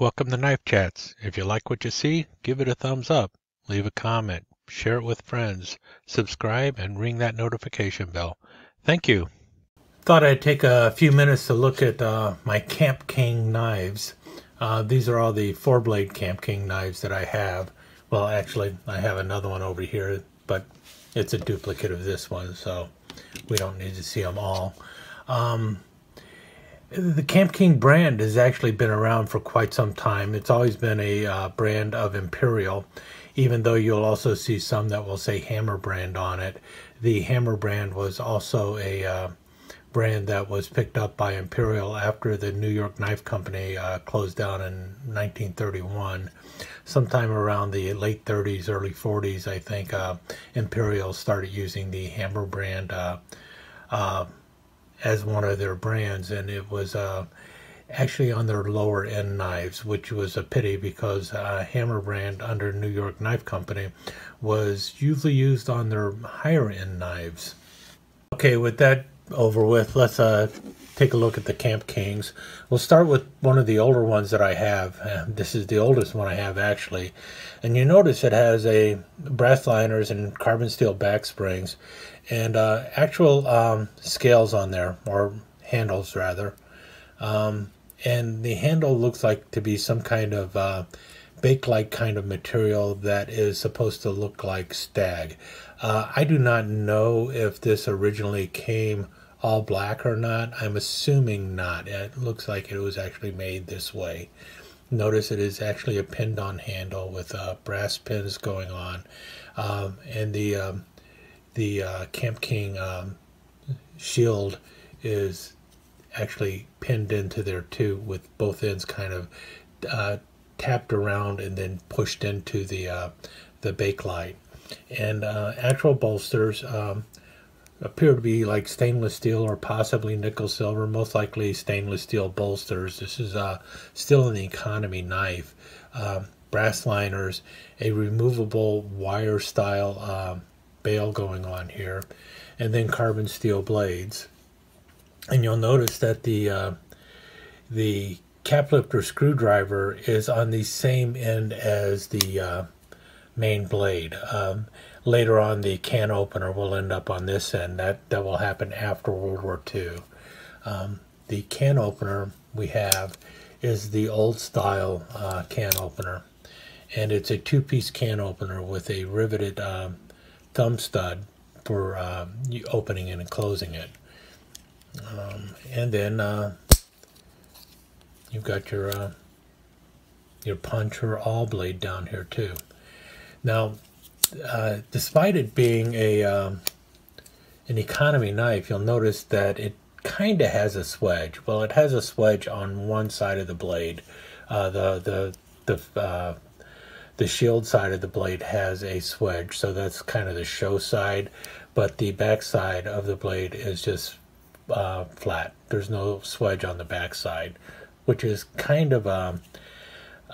Welcome to Knife Chats. If you like what you see, give it a thumbs up, leave a comment, share it with friends, subscribe, and ring that notification bell. Thank you. Thought I'd take a few minutes to look at uh, my Kamp King knives. Uh, these are all the four blade Kamp King knives that I have. Well, actually, I have another one over here, but it's a duplicate of this one, so we don't need to see them all. Um, the Kamp King brand has actually been around for quite some time. It's always been a uh, brand of Imperial, even though you'll also see some that will say Hammer brand on it. The Hammer brand was also a uh, brand that was picked up by Imperial after the New York Knife Company uh, closed down in 1931. Sometime around the late 30s, early 40s, I think uh, Imperial started using the Hammer brand uh, uh, as one of their brands, and it was uh, actually on their lower end knives, which was a pity because uh, Hammer brand under New York Knife Company was usually used on their higher end knives. Okay, with that over with, let's uh, take a look at the Kamp Kings. We'll start with one of the older ones that I have. This is the oldest one I have actually. And you notice it has a brass liners and carbon steel back springs and uh, actual um, scales on there, or handles rather. Um, and the handle looks like to be some kind of uh, Bakelite kind of material that is supposed to look like stag. Uh, I do not know if this originally came all black or not. I'm assuming not. It looks like it was actually made this way. Notice it is actually a pinned on handle with uh, brass pins going on. Um, and the um, the uh, Kamp King um, shield is actually pinned into there too, with both ends kind of uh, tapped around and then pushed into the uh, the bakelite. And uh, actual bolsters um, appear to be like stainless steel or possibly nickel silver, most likely stainless steel bolsters. This is uh, still an economy knife. Um, brass liners, a removable wire style bail going on here, and then carbon steel blades. And you'll notice that the uh, the cap lifter screwdriver is on the same end as the uh, main blade. Um, later on, the can opener will end up on this end. That that will happen after World War II. Um, the can opener we have is the old style uh, can opener, and it's a two-piece can opener with a riveted um, thumb stud for uh, opening and closing it. Um, and then uh, you've got your uh, your punch or awl blade down here too. Now, uh, despite it being a um, an economy knife, you'll notice that it kind of has a swedge. Well, it has a swedge on one side of the blade. Uh, the the the uh, the shield side of the blade has a swedge, so that's kind of the show side, but the back side of the blade is just uh, flat. There's no swedge on the back side, which is kind of a,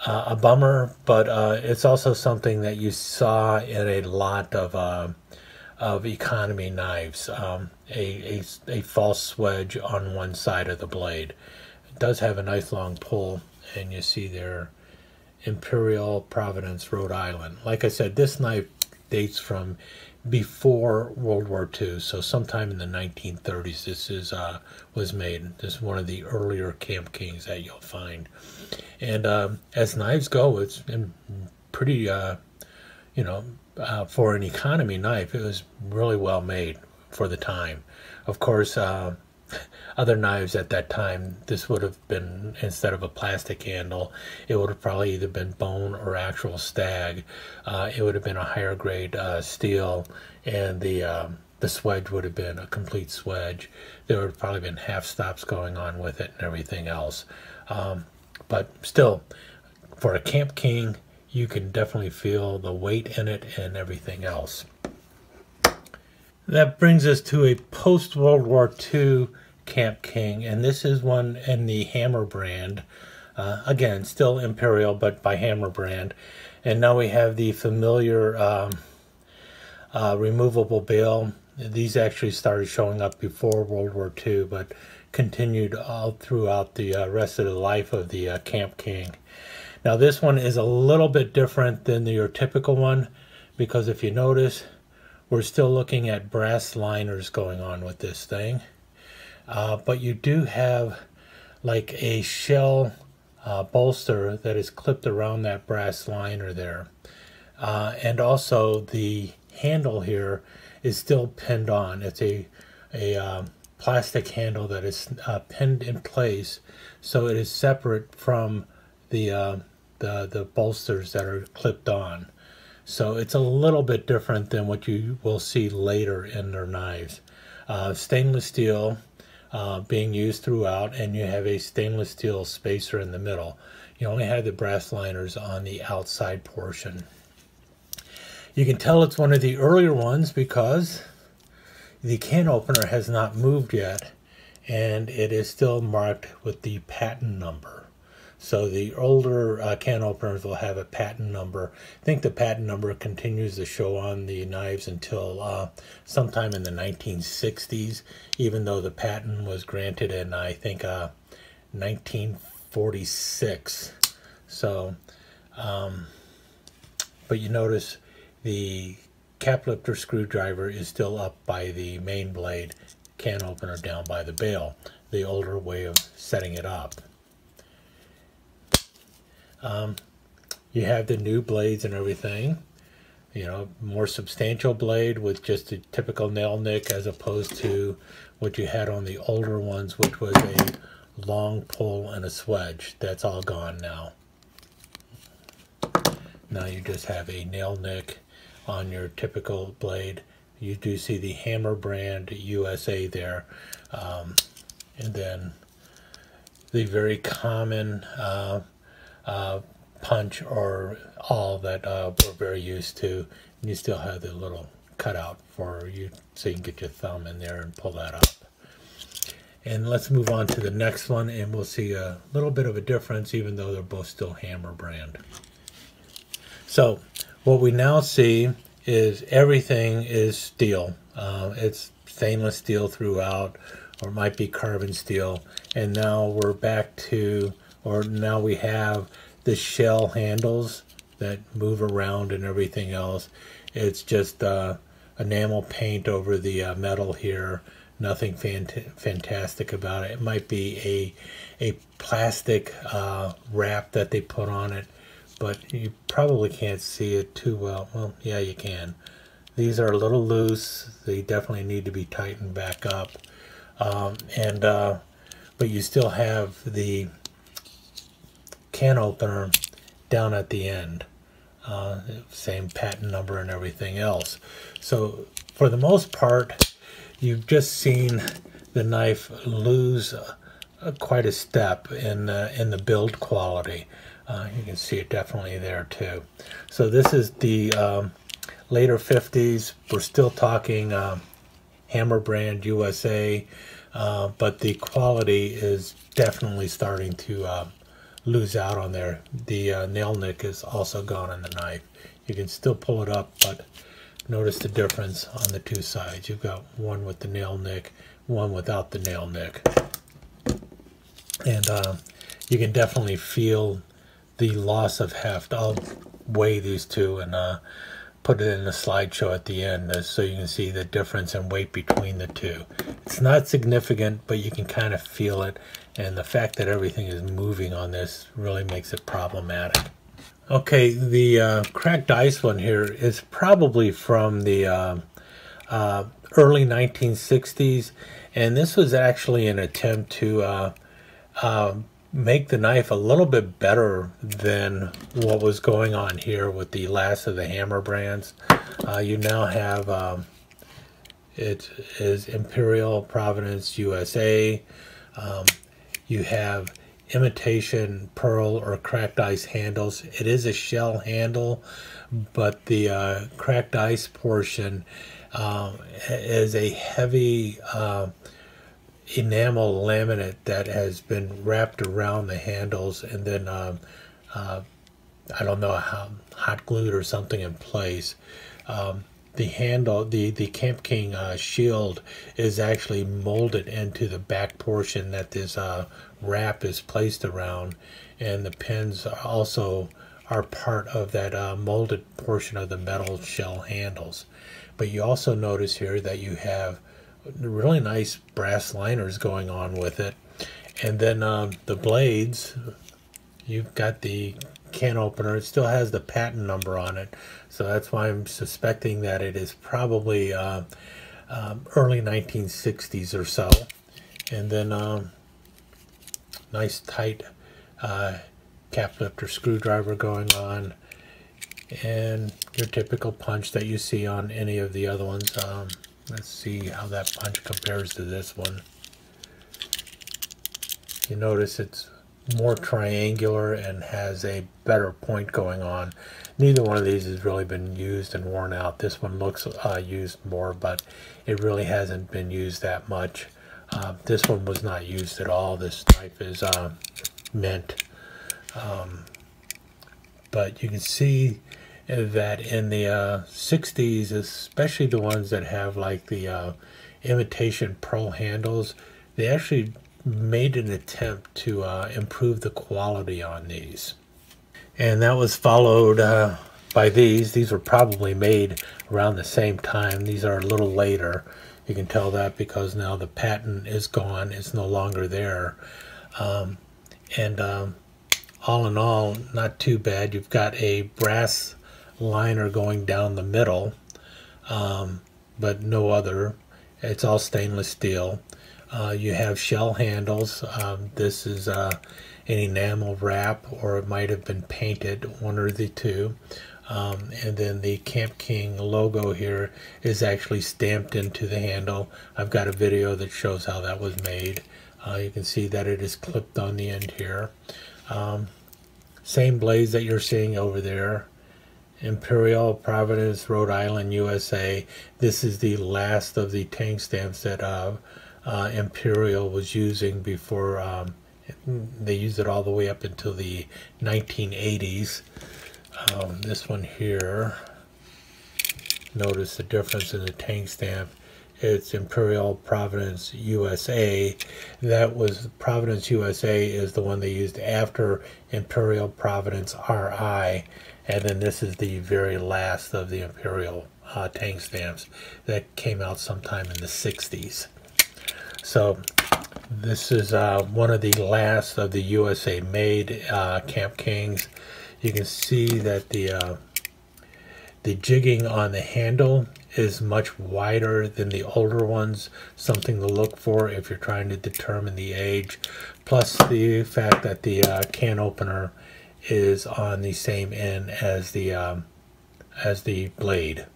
a bummer, but uh, it's also something that you saw in a lot of uh, of economy knives. Um, a, a, a false swedge on one side of the blade. It does have a nice long pull, and you see there Imperial Providence, Rhode Island. Like I said, this knife dates from before World War II, so sometime in the 1930s. This is uh, was made. This is one of the earlier Kamp Kings that you'll find. And um, as knives go, it's pretty, uh, you know, uh, for an economy knife, it was really well made for the time. Of course, uh, other knives at that time, this would have been, instead of a plastic handle, it would have probably either been bone or actual stag. Uh, it would have been a higher grade uh, steel, and the um, the swedge would have been a complete swedge. There would have probably been half stops going on with it and everything else. Um, but still, for a Kamp King, you can definitely feel the weight in it and everything else. That brings us to a post World War II Kamp King, and this is one in the Hammer brand. Uh, again, still Imperial, but by Hammer brand. And now we have the familiar um, uh, removable bail. These actually started showing up before World War II, but continued all throughout the uh, rest of the life of the uh, Kamp King. Now this one is a little bit different than your typical one because if you notice, we're still looking at brass liners going on with this thing. Uh, but you do have like a shell uh, bolster that is clipped around that brass liner there. Uh, and also the handle here is still pinned on. It's a, a um, plastic handle that is uh, pinned in place so it is separate from the, uh, the, the bolsters that are clipped on. So it's a little bit different than what you will see later in their knives. Uh, stainless steel uh, being used throughout and you have a stainless steel spacer in the middle. You only have the brass liners on the outside portion. You can tell it's one of the earlier ones because the can opener has not moved yet and it is still marked with the patent number. So the older uh, can openers will have a patent number. I think the patent number continues to show on the knives until uh, sometime in the 1960s, even though the patent was granted in, I think, uh, 1946. So, um, but you notice the cap lifter screwdriver is still up by the main blade, can opener down by the bail, the older way of setting it up. Um, you have the new blades and everything, you know, more substantial blade with just a typical nail nick as opposed to what you had on the older ones, which was a long pull and a swedge. That's all gone now. Now you just have a nail nick on your typical blade. You do see the Hammer brand USA there. Um, and then the very common uh, uh, punch or awl that uh, we're very used to. And you still have the little cutout for you so you can get your thumb in there and pull that up. And let's move on to the next one and we'll see a little bit of a difference even though they're both still Hammer brand. So what we now see is everything is steel. Uh, it's stainless steel throughout, or might be carbon steel. And now we're back to, or now we have the shell handles that move around and everything else. It's just uh, enamel paint over the uh, metal here. Nothing fant fantastic about it. It might be a a plastic uh, wrap that they put on it but you probably can't see it too well. Well, yeah, you can. These are a little loose. They definitely need to be tightened back up. Um, and uh, But you still have the can opener down at the end. Uh, same patent number and everything else. So for the most part, you've just seen the knife lose uh, quite a step in, uh, in the build quality. Uh, you can see it definitely there too. So this is the um, later 50s. We're still talking uh, Hammer brand USA, uh, but the quality is definitely starting to lose out on there. The uh, nail nick is also gone in the knife. You can still pull it up, but notice the difference on the two sides. You've got one with the nail nick, one without the nail nick. And uh, you can definitely feel the loss of heft. I'll weigh these two and uh, put it in the slideshow at the end uh, so you can see the difference in weight between the two. It's not significant, but you can kind of feel it. And the fact that everything is moving on this really makes it problematic. Okay, the uh, cracked ice one here is probably from the uh, uh, early 1960s. And this was actually an attempt to uh, um, make the knife a little bit better than what was going on here with the last of the hammer brands. Uh, you now have um, it is Imperial Providence USA. Um, you have imitation pearl or cracked ice handles. It is a shell handle, but the uh, cracked ice portion uh, is a heavy uh, enamel laminate that has been wrapped around the handles and then um, uh, I don't know how hot glued or something in place. Um, the handle, the, the Kamp King uh, shield is actually molded into the back portion that this uh, wrap is placed around. And the pins also are part of that uh, molded portion of the metal shell handles. But you also notice here that you have really nice brass liners going on with it. And then um, the blades, you've got the can opener. It still has the patent number on it. So that's why I'm suspecting that it is probably uh, um, early 1960s or so. And then um, nice tight uh, cap lifter screwdriver going on. And your typical punch that you see on any of the other ones. Um, let's see how that punch compares to this one. You notice it's more triangular and has a better point going on. Neither one of these has really been used and worn out. This one looks uh, used more, but it really hasn't been used that much. Uh, this one was not used at all. This knife is uh, mint. Um, but you can see that in the 60s, uh, especially the ones that have like the uh, imitation pearl handles, they actually made an attempt to uh, improve the quality on these. And that was followed uh, by these. These were probably made around the same time. These are a little later. You can tell that because now the patent is gone. It's no longer there. Um, and um, all in all, not too bad. You've got a brass liner going down the middle, um, but no other. It's all stainless steel. Uh, you have shell handles. Um, this is uh, an enamel wrap or it might have been painted, one or the two. Um, and then the Kamp King logo here is actually stamped into the handle. I've got a video that shows how that was made. Uh, you can see that it is clipped on the end here. Um, same blades that you're seeing over there. Imperial, Providence, Rhode Island, USA. This is the last of the tang stamps that uh, uh, Imperial was using before um, they used it all the way up until the 1980s. Um, this one here, notice the difference in the tang stamp. It's Imperial Providence USA. That was Providence USA is the one they used after Imperial Providence RI. And then this is the very last of the Imperial uh, tang stamps that came out sometime in the 60s. So this is uh, one of the last of the USA made uh, Kamp Kings. You can see that the uh, the jigging on the handle is much wider than the older ones, something to look for if you're trying to determine the age. Plus the fact that the uh, can opener is on the same end as the um, as the blade.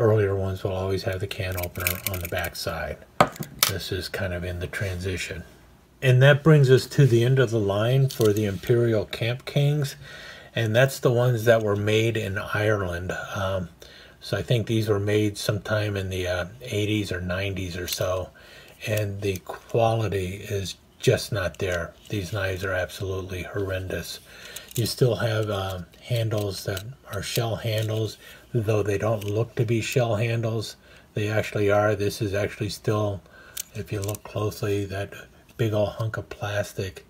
Earlier ones will always have the can opener on the back side. This is kind of in the transition. And that brings us to the end of the line for the Imperial Kamp Kings. And that's the ones that were made in Ireland. Um, so I think these were made sometime in the uh, 80s or 90s or so. And the quality is just not there. These knives are absolutely horrendous. You still have uh, handles that are shell handles, though they don't look to be shell handles. They actually are. This is actually still if you look closely, that big old hunk of plastic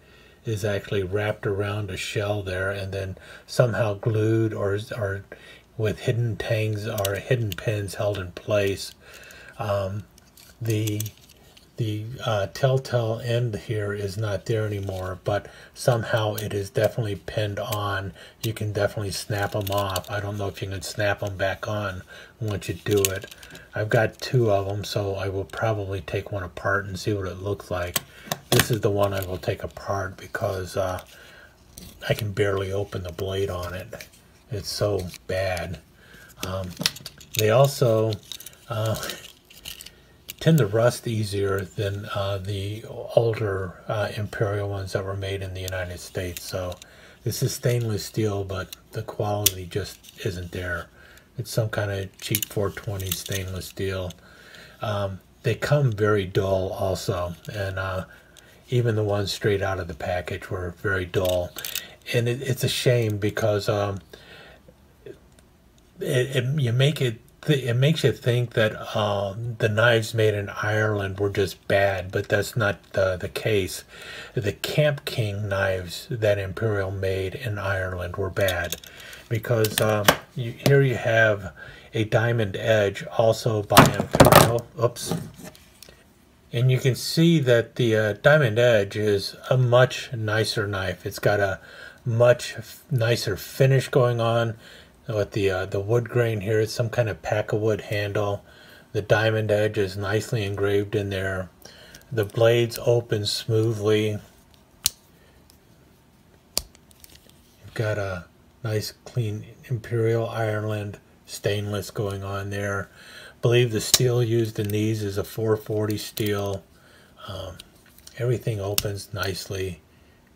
is actually wrapped around a shell there and then somehow glued or, or with hidden tangs or hidden pins held in place. Um, the the uh, telltale end here is not there anymore, but somehow it is definitely pinned on. You can definitely snap them off. I don't know if you can snap them back on once you do it. I've got two of them, so I will probably take one apart and see what it looks like. This is the one I will take apart because uh, I can barely open the blade on it. It's so bad. Um, they also... Uh, tend to rust easier than uh, the older uh, Imperial ones that were made in the United States. So this is stainless steel, but the quality just isn't there. It's some kind of cheap 420 stainless steel. Um, they come very dull also, and uh, even the ones straight out of the package were very dull. And it, it's a shame because um, it, it, you make it th- it makes you think that uh, the knives made in Ireland were just bad, but that's not the, the case. The Kamp King knives that Imperial made in Ireland were bad because um, you, here you have a diamond edge also by Imperial. Oops. And you can see that the uh, diamond edge is a much nicer knife. It's got a much nicer finish going on with the uh, the wood grain here. It's some kind of Pakkawood handle. The diamond edge is nicely engraved in there. The blades open smoothly. You've got a nice clean Imperial Ireland stainless going on there. I believe the steel used in these is a 440 steel. Um, everything opens nicely.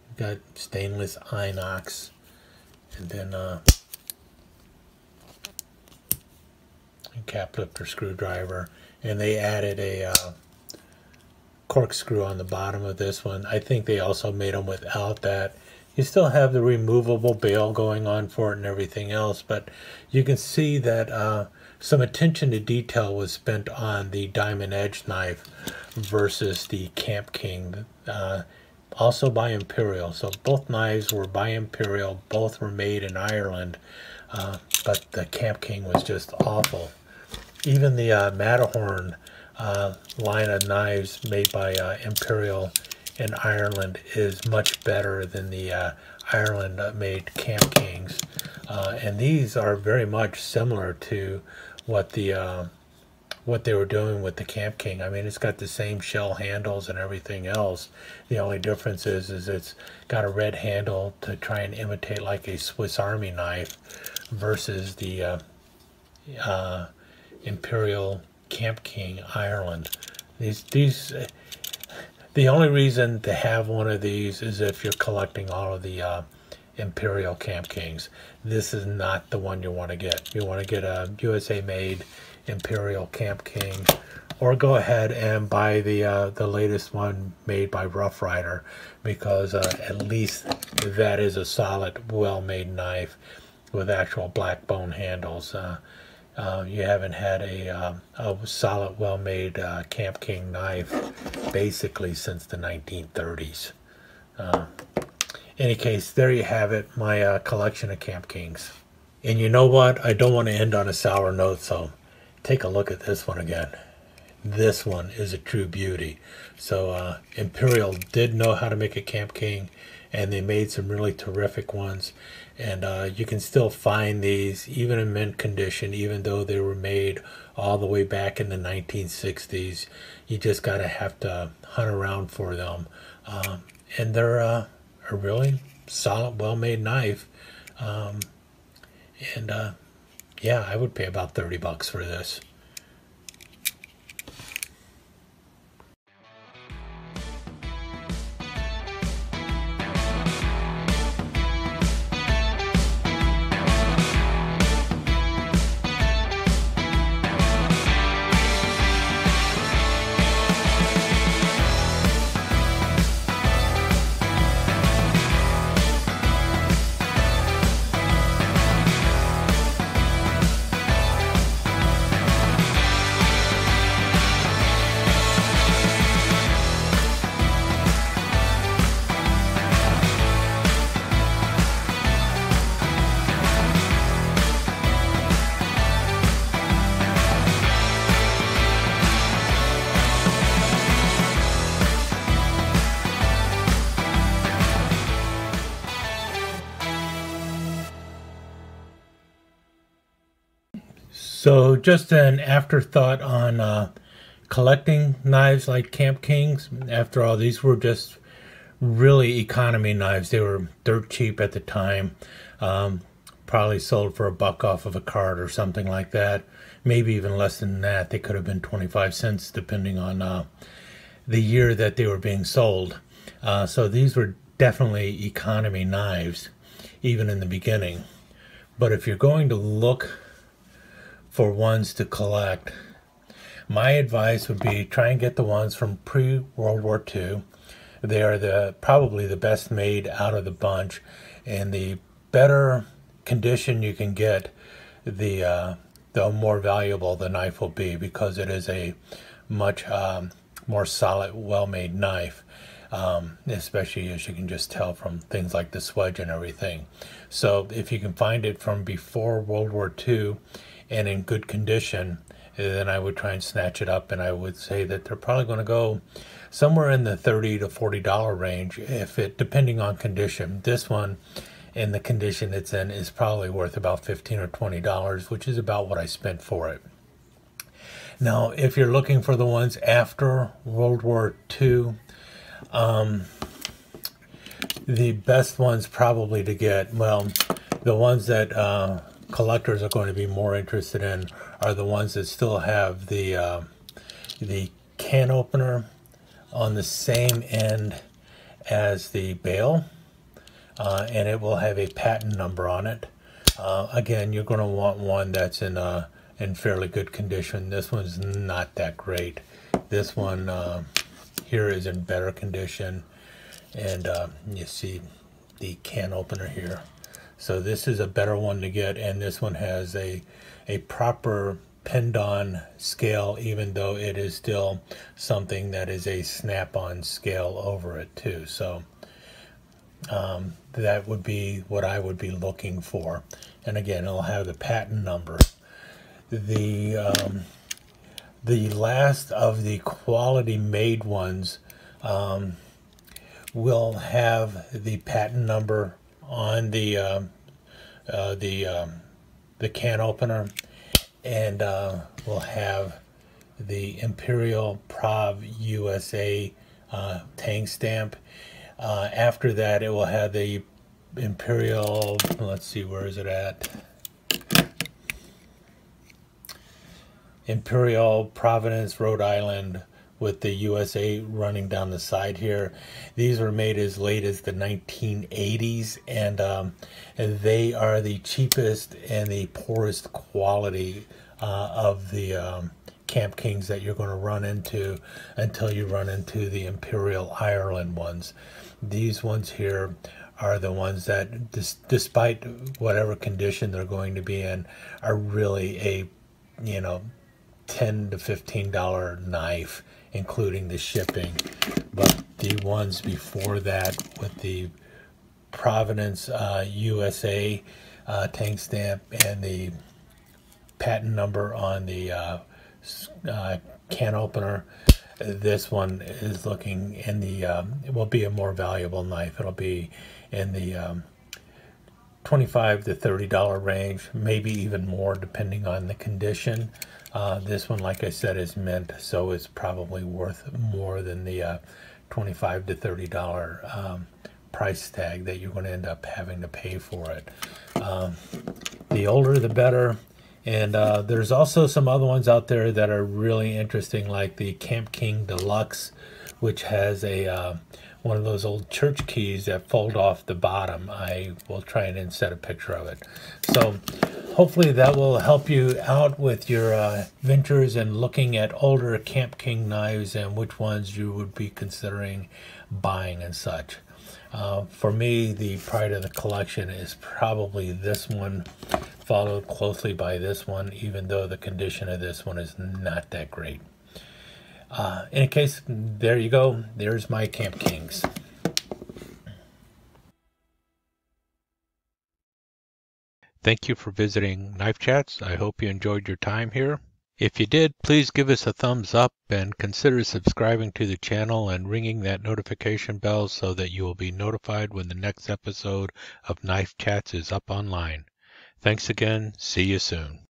You've got stainless inox. And then uh, cap lifter screwdriver and they added a uh, corkscrew on the bottom of this one. I think they also made them without that. You still have the removable bail going on for it and everything else, but you can see that uh, some attention to detail was spent on the diamond edge knife versus the Kamp King, uh, also by Imperial. So both knives were by Imperial, both were made in Ireland, uh, but the Kamp King was just awful even the uh, Matterhorn uh, line of knives made by uh, Imperial in Ireland is much better than the uh, Ireland-made Kamp Kings. Uh, and these are very much similar to what the uh, what they were doing with the Kamp King. I mean, it's got the same shell handles and everything else. The only difference is, is it's got a red handle to try and imitate like a Swiss Army knife versus the uh, uh, Imperial Kamp King Ireland. These these the only reason to have one of these is if you're collecting all of the uh, Imperial Kamp Kings. This is not the one you want to get. You want to get a USA made Imperial Kamp King or go ahead and buy the uh, the latest one made by Rough Ryder because uh, at least that is a solid well made knife with actual black bone handles. Uh, uh, you haven't had a, uh, a solid, well-made uh, Kamp King knife basically since the 1930s. Uh, any case, there you have it, my uh, collection of Kamp Kings. And you know what? I don't want to end on a sour note, so take a look at this one again. This one is a true beauty. So uh, Imperial did know how to make a Kamp King, and they made some really terrific ones and uh, you can still find these even in mint condition even though they were made all the way back in the 1960s you just gotta have to hunt around for them. Um, and they're uh, a really solid well made knife. Um, and uh, yeah I would pay about 30 bucks for this So, just an afterthought on uh, collecting knives like Kamp Kings. After all, these were just really economy knives. They were dirt cheap at the time. Um, probably sold for a buck off of a card or something like that. Maybe even less than that. They could have been 25 cents depending on uh, the year that they were being sold. Uh, so these were definitely economy knives, even in the beginning. But if you're going to look for ones to collect. My advice would be try and get the ones from pre-World War II. They are the probably the best made out of the bunch, and the better condition you can get, the uh, the more valuable the knife will be because it is a much um, more solid, well-made knife. Um, especially as you can just tell from things like the swedge and everything. So if you can find it from before World War II and in good condition, then I would try and snatch it up, and I would say that they're probably going to go somewhere in the thirty to forty dollar range, if it depending on condition. This one in the condition it's in is probably worth about 15 or 20 dollars which is about what I spent for it now if you're looking for the ones after World War II um, the best ones probably to get well the ones that uh, collectors are going to be more interested in are the ones that still have the uh, the can opener on the same end as the bail uh, and it will have a patent number on it. Uh, again, you're going to want one that's in uh, in fairly good condition. This one's not that great. This one uh, here is in better condition, and uh, you see the can opener here. So this is a better one to get, and this one has a a proper pinned-on scale, even though it is still something that is a snap-on scale over it too. So um, that would be what I would be looking for. And again, it'll have the patent number. The um, the last of the quality made ones um, will have the patent number on the uh, uh, the um, the can opener, and uh, will have the Imperial Prov USA uh, tang stamp uh, after that, it will have the Imperial, let's see, where is it at? Imperial Providence, Rhode Island, with the USA running down the side here. These were made as late as the 1980s, and, um, and they are the cheapest and the poorest quality uh, of the um, Kamp Kings that you're going to run into until you run into the Imperial Ireland ones. These ones here are the ones that, despite whatever condition they're going to be in, are really a, you know, 10 to 15 dollar knife including the shipping but the ones before that with the Providence uh, USA uh, tang stamp and the patent number on the uh, uh can opener this one is looking in the, um, it will be a more valuable knife. It'll be in the um, 25 to $30 range, maybe even more depending on the condition. Uh, this one, like I said, is mint, so it's probably worth more than the uh, 25 to $30 um, price tag that you're going to end up having to pay for it. Um, the older, the better. And uh, there's also some other ones out there that are really interesting, like the Kamp King Deluxe, which has a uh, one of those old church keys that fold off the bottom. I will try and insert a picture of it. So hopefully that will help you out with your uh, ventures and looking at older Kamp King knives and which ones you would be considering buying and such. Uh, for me, the pride of the collection is probably this one, followed closely by this one, even though the condition of this one is not that great. Uh, in a case, there you go. There's my Kamp Kings. Thank you for visiting Knife Chats. I hope you enjoyed your time here. If you did, please give us a thumbs up and consider subscribing to the channel and ringing that notification bell so that you will be notified when the next episode of Knife Chats is up online. Thanks again. See you soon.